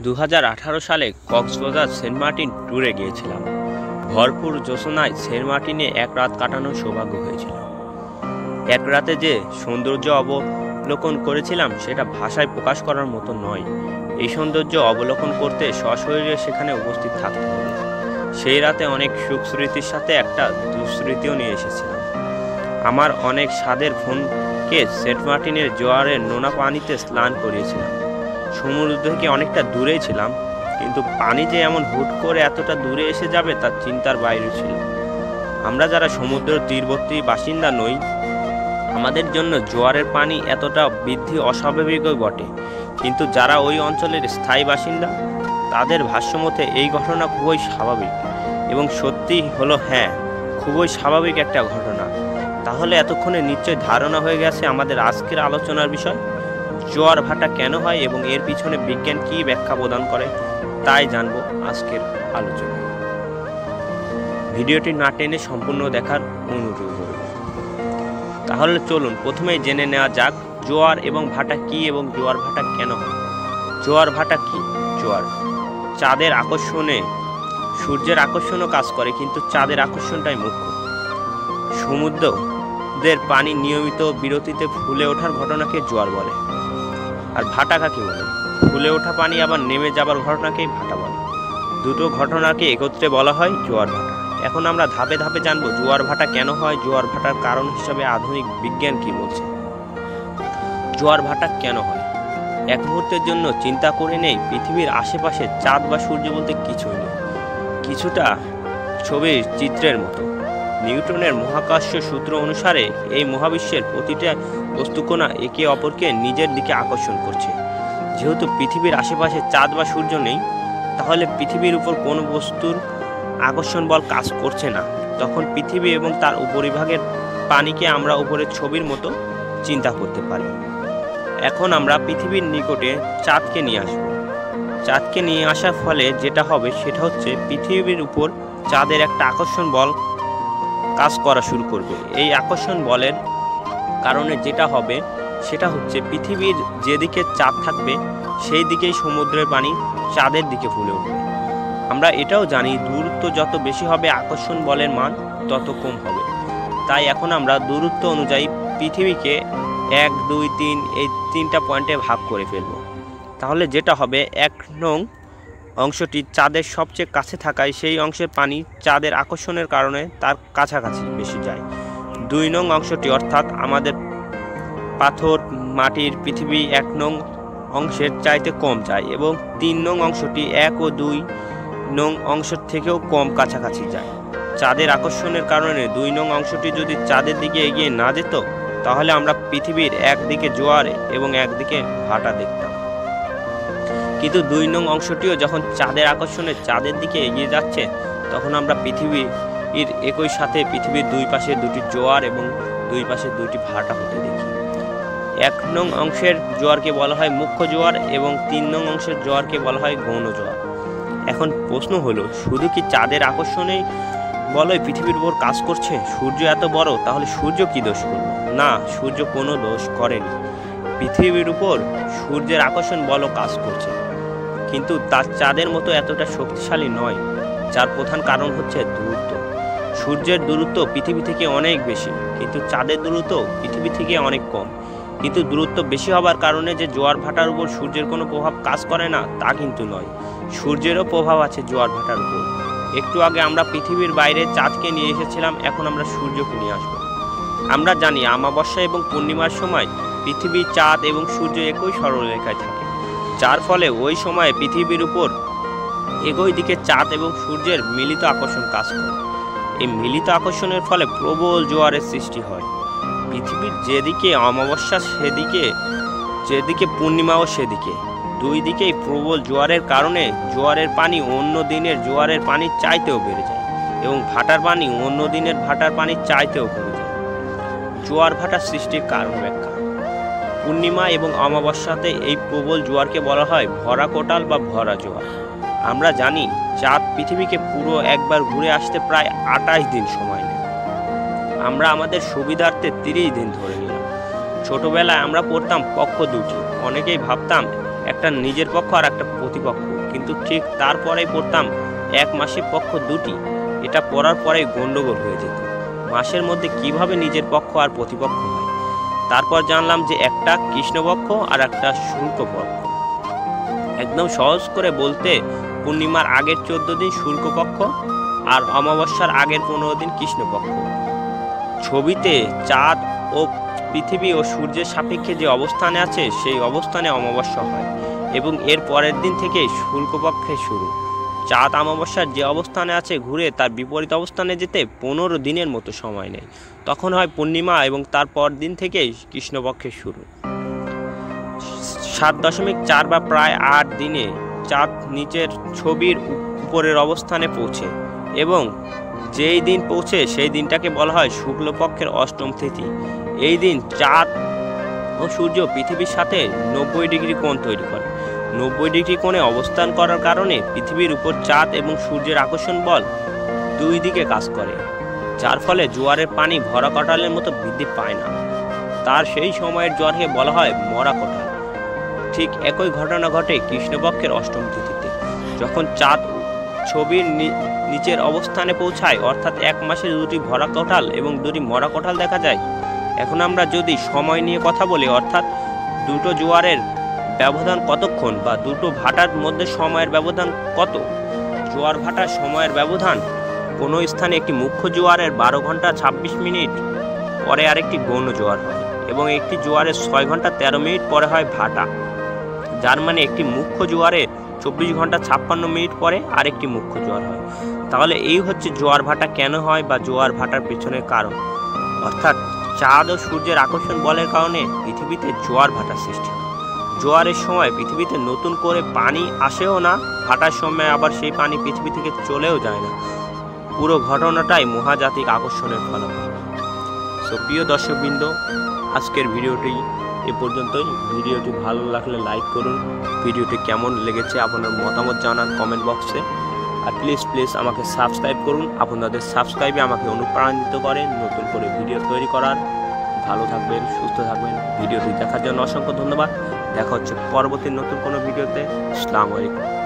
দু হাজার আঠারো সালে কক্সবাজার সেন্ট মার্টিন ট্যুরে গিয়েছিলাম। ভরপুর জোসনায় সেন্ট মার্টিনে এক রাত কাটানোর সৌভাগ্য হয়েছিল। এক রাতে যে সৌন্দর্য অবলোকন করেছিলাম, সেটা ভাষায় প্রকাশ করার মতো নয়। এই সৌন্দর্য অবলোকন করতে সশরীরে সেখানে উপস্থিত থাকতে হবে। সেই রাতে অনেক সুখ স্মৃতির সাথে একটা দুঃস্মৃতিও নিয়ে এসেছিলাম। আমার অনেক স্বাদের ফোনকে সেন্ট মার্টিনের জোয়ারের নোনা পানিতে স্নান করিয়েছিলাম। সমুদ্র থেকে অনেকটা দূরেই ছিলাম, কিন্তু পানি যে এমন হুট করে এতটা দূরে এসে যাবে তার চিন্তার বাইরে ছিল। আমরা যারা সমুদ্র তীরবর্তী বাসিন্দা নই, আমাদের জন্য জোয়ারের পানি এতটা বৃদ্ধি অস্বাভাবিকই বটে। কিন্তু যারা ওই অঞ্চলের স্থায়ী বাসিন্দা, তাদের ভাষ্যমতে এই ঘটনা খুবই স্বাভাবিক এবং সত্যি হলো হ্যাঁ খুবই স্বাভাবিক একটা ঘটনা। তাহলে এতক্ষণে নিশ্চয় ধারণা হয়ে গেছে আমাদের আজকের আলোচনার বিষয়? জোয়ার ভাটা কেন হয় এবং এর পিছনে বিজ্ঞান কী ব্যাখ্যা প্রদান করে, তাই জানব আজকের আলোচনা। ভিডিওটি না টেনে সম্পূর্ণ দেখার অনুরোধ তাহলে চলুন, প্রথমেই জেনে নেওয়া যাক জোয়ার এবং ভাটা কি এবং জোয়ার ভাটা কেন হয়। জোয়ার ভাটা কি? জোয়ার। চাঁদের আকর্ষণে, সূর্যের আকর্ষণও কাজ করে, কিন্তু চাঁদের আকর্ষণটাই মুখ্য। সমুদ্রদের পানি নিয়মিত বিরতিতে ফুলে ওঠার ঘটনাকে জোয়ার বলে। আর ভাটা কাকে বলে? ফুলে ওঠা পানি আবার নেমে যাবার ঘটনাকেই ভাটা বলে। দুটো ঘটনাকে একত্রে বলা হয় জোয়ার ভাটা। এখন আমরা ধাপে ধাপে জানব জোয়ার ভাটা কেন হয়, জোয়ার ভাটার কারণ হিসাবে আধুনিক বিজ্ঞান কি বলছে। জোয়ার ভাটা কেন হয়? এক মুহূর্তের জন্য চিন্তা করে নেই, পৃথিবীর আশেপাশে চাঁদ বা সূর্য বলতে কিছুই নেই। কিছুটা ছবির চিত্রের মতো। নিউটনের মহাকাশ্য সূত্র অনুসারে এই মহাবিশ্বের প্রতিটা বস্তুকণা একে অপরকে নিজের দিকে আকর্ষণ করছে। যেহেতু পৃথিবীর আশেপাশে চাঁদ বা সূর্য নেই, তাহলে পৃথিবীর উপর কোনো বস্তুর আকর্ষণ বল কাজ করছে না। তখন পৃথিবী এবং তার উপরিভাগের পানিকে আমরা উপরের ছবির মতো চিন্তা করতে পারি। এখন আমরা পৃথিবীর নিকটে চাঁদকে নিয়ে আসব। চাঁদকে নিয়ে আসার ফলে যেটা হবে সেটা হচ্ছে পৃথিবীর উপর চাঁদের একটা আকর্ষণ বল কাজ করা শুরু করবে। এই আকর্ষণ বলের কারণে যেটা হবে, সেটা হচ্ছে পৃথিবীর যেদিকে চাঁদ থাকবে, সেই দিকেই সমুদ্রের পানি চাঁদের দিকে ফুলে উঠবে। আমরা এটাও জানি, দূরত্ব যত বেশি হবে আকর্ষণ বলের মান, তত কম হবে। তাই এখন আমরা দূরত্ব অনুযায়ী পৃথিবীকে এক, দুই, তিন, এই তিনটা পয়েন্টে ভাগ করে ফেলব। তাহলে যেটা হবে, এক নং অংশটি চাঁদের সবচেয়ে কাছে থাকায় সেই অংশের পানি চাঁদের আকর্ষণের কারণে তার কাছাকাছি বেশি যায়। দুই নং অংশটি অর্থাৎ আমাদের পাথর, মাটির পৃথিবী এক নং অংশের চাইতে কম যায় এবং তিন নং অংশটি এক ও দুই নং অংশের থেকেও কম কাছাকাছি যায়। চাঁদের আকর্ষণের কারণে দুই নং অংশটি যদি চাঁদের দিকে এগিয়ে না যেত, তাহলে আমরা পৃথিবীর একদিকে জোয়ারে এবং একদিকে ভাটা দেখতাম। কিন্তু দুই নং অংশটিও যখন চাঁদের আকর্ষণে চাঁদের দিকে এগিয়ে যাচ্ছে, তখন আমরা পৃথিবীর একই সাথে পৃথিবীর দুই পাশে দুটি জোয়ার এবং দুই পাশে দুটি ভাটা হতে দেখি। এক নং অংশের জোয়ারকে বলা হয় মুখ্য জোয়ার এবং তিন নং অংশের জোয়ারকে বলা হয় গৌণ জোয়ার। এখন প্রশ্ন হলো, শুধু কি চাঁদের আকর্ষণেই বলয় পৃথিবীর উপর কাজ করছে? সূর্য এত বড়, তাহলে সূর্য কি দোষ করল? না, সূর্য কোনো দোষ করেনি। পৃথিবীর উপর সূর্যের আকর্ষণ বলও কাজ করছে। কিন্তু তার চাঁদের মতো এতটা শক্তিশালী নয়, যার প্রধান কারণ হচ্ছে দূরত্ব। সূর্যের দূরত্ব পৃথিবী থেকে অনেক বেশি, কিন্তু চাঁদের দূরত্ব পৃথিবী থেকে অনেক কম। কিন্তু দূরত্ব বেশি হবার কারণে যে জোয়ার ভাটার উপর সূর্যের কোনো প্রভাব কাজ করে না, তা কিন্তু নয়। সূর্যেরও প্রভাব আছে জোয়ার ভাটার উপর। একটু আগে আমরা পৃথিবীর বাইরে চাঁদকে নিয়ে এসেছিলাম, এখন আমরা সূর্যকে নিয়ে আসব। আমরা জানি, আমাবস্যা এবং পূর্ণিমার সময় পৃথিবী চাঁদ এবং সূর্য একই সরলরেখায় থাকে। যার ফলে ওই সময়ে পৃথিবীর উপর একই দিকে চাঁদ এবং সূর্যের মিলিত আকর্ষণ কাজ করে। এই মিলিত আকর্ষণের ফলে প্রবল জোয়ারের সৃষ্টি হয়। পৃথিবীর যেদিকে অমাবস্যা, সেদিকে, যেদিকে পূর্ণিমাও সেদিকে। দুই দিকেই প্রবল জোয়ারের কারণে জোয়ারের পানি অন্য দিনের জোয়ারের পানির চাইতেও বেড়ে যায় এবং ভাটার পানি অন্য দিনের ভাটার পানির চাইতেও কমে যায়। জোয়ার ভাটার সৃষ্টির কারণ ব্যাখ্যা। পূর্ণিমা এবং অমাবস্যাতে এই প্রবল জোয়ারকে বলা হয় ভরা কোটাল বা ভরা জোয়ার। আমরা জানি, চাঁদ পৃথিবীকে পুরো একবার ঘুরে আসতে প্রায় আটাশ দিন সময় নেয়। আমরা আমাদের সুবিধার্থে তিরিশ দিন ধরে নিলাম। ছোটবেলায় আমরা পড়তাম পক্ষ দুটি। অনেকেই ভাবতাম, একটা নিজের পক্ষ আর একটা প্রতিপক্ষ। কিন্তু ঠিক তারপরেই পড়তাম, এক মাসে পক্ষ দুটি। এটা পড়ার পরেই গন্ডগোল হয়ে যেত। মাসের মধ্যে কীভাবে নিজের পক্ষ আর প্রতিপক্ষ তারপর জানলাম যে একটা কৃষ্ণপক্ষ আর একটা শুল্কপক্ষ। একদম সহজ করে বলতে, পূর্ণিমার আগের চোদ্দ দিন শুল্কপক্ষ আর অমাবস্যার আগের পনেরো দিন কৃষ্ণপক্ষ। ছবিতে চাঁদ ও পৃথিবী ও সূর্যের সাপেক্ষে যে অবস্থানে আছে, সেই অবস্থানে অমাবস্যা হয় এবং এর পরের দিন থেকে শুল্কপক্ষে শুরু। চাঁদ অমাবস্যার যে অবস্থানে আছে ঘুরে তার বিপরীত অবস্থানে যেতে পনেরো দিনের মতো সময় নেয় তখন হয় পূর্ণিমা এবং তার পর দিন থেকেই কৃষ্ণপক্ষের শুরু। সাত দশমিক চার বা প্রায় আট দিনে চাঁদ নিচের ছবির উপরের অবস্থানে পৌঁছে এবং যেই দিন পৌঁছে সেই দিনটাকে বলা হয় শুক্লপক্ষের অষ্টম তিথি। এই দিন চাঁদ ও সূর্য পৃথিবীর সাথে নব্বই ডিগ্রি কোণ তৈরি করে। নব্বই ডিগ্রি কোণে অবস্থান করার কারণে পৃথিবীর উপর চাঁদ এবং সূর্যের আকর্ষণ বল দুই দিকে কাজ করে, যার ফলে জোয়ারের পানি ভরা কটালের মতো বৃদ্ধি পায় না। তার সেই সময়ের জোয়ারকে বলা হয় মরা কটাল ঠিক একই ঘটনা ঘটে কৃষ্ণপক্ষের অষ্টম তিথিতে। যখন চাঁদ ছবির নিচের অবস্থানে পৌঁছায়, অর্থাৎ এক মাসে দুটি ভরা কঠাল এবং দুটি মরা কঠাল দেখা যায়। এখন আমরা যদি সময় নিয়ে কথা বলি, অর্থাৎ দুটো জোয়ারের ব্যবধান কতক্ষণ বা দুটো ভাটার মধ্যে সময়ের ব্যবধান কত? জোয়ার ভাটার সময়ের ব্যবধান? কোনো স্থানে একটি মুখ্য জোয়ারের বারো ঘণ্টা ছাব্বিশ মিনিট, পরে আরেকটি গৌণ জোয়ার হয় এবং একটি জোয়ারের ছয় ঘণ্টা তেরো মিনিট, পরে হয় ভাটা। যার মানে একটি মুখ্য জোয়ারে চব্বিশ ঘণ্টা ছাপ্পান্ন মিনিট, পরে আরেকটি মুখ্য জোয়ার হয়। তাহলে এই হচ্ছে জোয়ার ভাটা কেন হয় বা জোয়ার ভাটার পেছনের কারণ? অর্থাৎ চাঁদ ও সূর্যের আকর্ষণ বলের কারণে পৃথিবীতে জোয়ার ভাটা সৃষ্টি হয়। জোয়ারের সময় পৃথিবীতে নতুন করে পানি আসেও না ভাটার সময় আবার সেই পানি পৃথিবী থেকে চলেও যায় না। পুরো ঘটনাটাই মহাজাতিক আকর্ষণের ফলাফল। সো প্রিয় দর্শকবৃন্দ, আজকের ভিডিওটি এ পর্যন্তই। ভিডিওটি ভালো লাগলে লাইক করুন। ভিডিওটি কেমন লেগেছে আপনার মতামত জানান কমেন্ট বক্সে। আর প্লিজ প্লিজ আমাকে সাবস্ক্রাইব করুন। আপনাদের সাবস্ক্রাইবে আমাকে অনুপ্রাণিত করেন নতুন করে ভিডিও তৈরি করার। ভালো থাকবেন, সুস্থ থাকবেন। ভিডিওটি দেখার জন্য অসংখ্য ধন্যবাদ। দেখা হচ্ছে পরবর্তী নতুন কোনো ভিডিওতে। আসসালামু আলাইকুম।